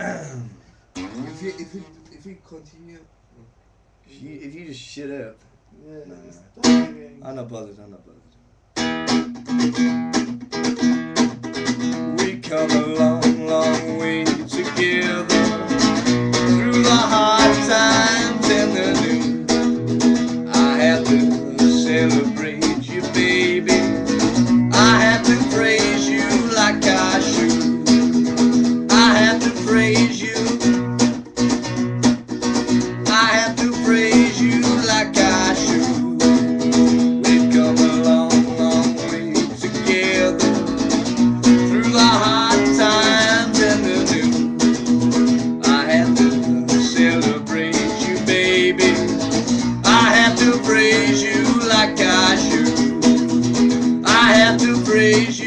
if you if you if you continue, If you, if you just shut up. Yeah, Nah. it's- don't get angry. I'm not bothered. I'm not bothered. We come a to praise you like I should. I have to praise you.